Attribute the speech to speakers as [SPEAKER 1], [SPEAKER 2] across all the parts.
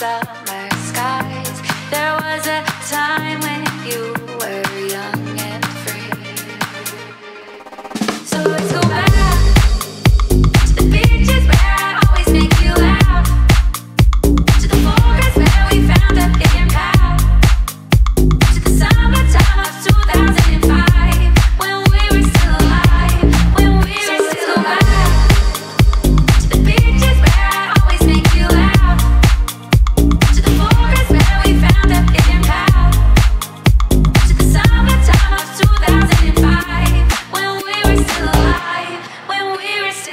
[SPEAKER 1] myself.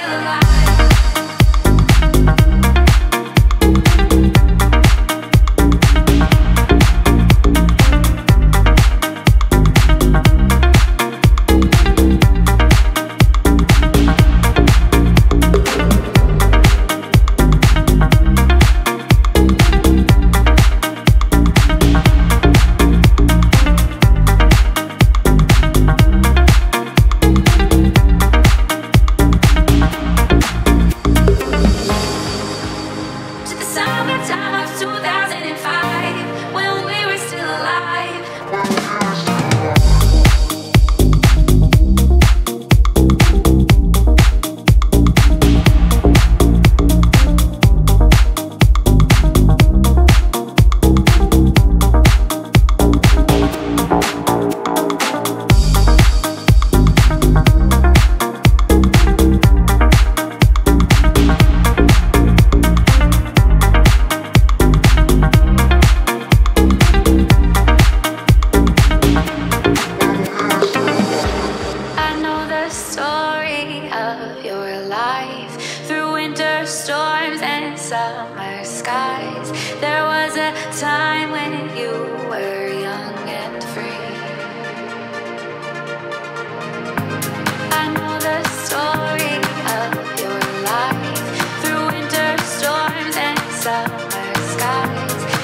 [SPEAKER 1] alive storms and summer skies. There was a time when you were young and free. I know the story of your life through winter storms and summer skies.